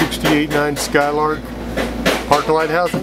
68.9 Skylark Park Lighthouse.